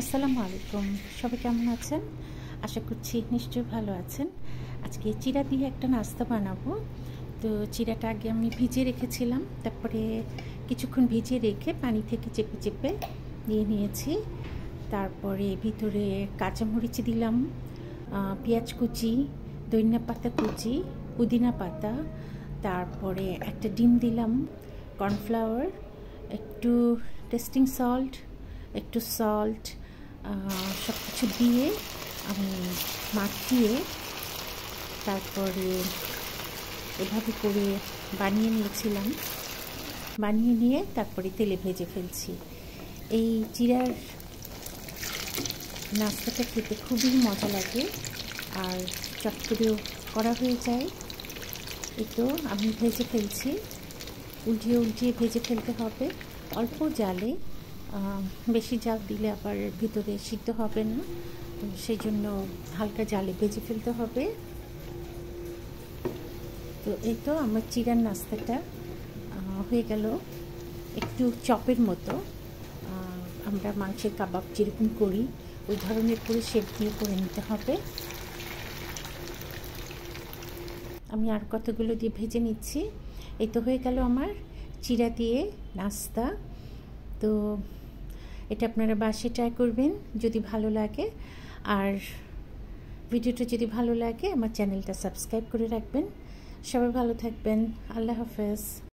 আসসালামু আলাইকুম। সবাই কেমন আছেন? আশা করছি নিশ্চয়ই ভালো আছেন। আজকে চিরা দিয়ে একটা নাস্তা বানাবো। তো চিরাটা আগে আমি ভিজিয়ে রেখেছিলাম। তারপরে কিছুক্ষণ ভিজিয়ে রেখে পানি থেকে চেপে চেপে নিয়ে নিয়েছি। তারপরে ভিতরে কাঁচামরিচ দিলাম পেঁয়াজ কুচি দইনা পাতা কুচি, পুদিনা পাতা, তারপরে একটা ডিম দিলাম, কর্নফ্লাওয়ার, একটু টেস্টিং সল্ট, একটু সল্ট সব কিছু দিয়ে আমি মাখিয়ে তারপরে এভাবে করে বানিয়ে নিয়েছিলাম। বানিয়ে নিয়ে তারপরে তেলে ভেজে ফেলছি। এই জিরার নাস্তাটা খেতে খুবই মজা লাগে আর চট করা হয়ে যায়। এই তো আমি ভেজে ফেলছি। উল্টিয়ে উল্টিয়ে ভেজে ফেলতে হবে। অল্প জালে বেশি জাল দিলে আবার ভিতরে সিদ্ধ হবে না। তো সেই জন্য হালকা জালে ভেজে ফেলতে হবে। তো এই তো আমার চিরার নাস্তাটা হয়ে গেল। একটু চপের মতো। আমরা মাংসের কাবাব যেরকম করি, ওই ধরনের করে শেপ দিয়ে করে নিতে হবে। আমি আর কতগুলো দিয়ে ভেজে নিচ্ছি? এই তো হয়ে গেল আমার চিরা দিয়ে নাস্তা। তো এটা আপনারা বাসে ট্রাই করবেন যদি ভালো লাগে। আর ভিডিওটা যদি ভালো লাগে, আমার চ্যানেলটা সাবস্ক্রাইব করে রাখবেন। সবাই ভালো থাকবেন। আল্লাহ হাফেজ।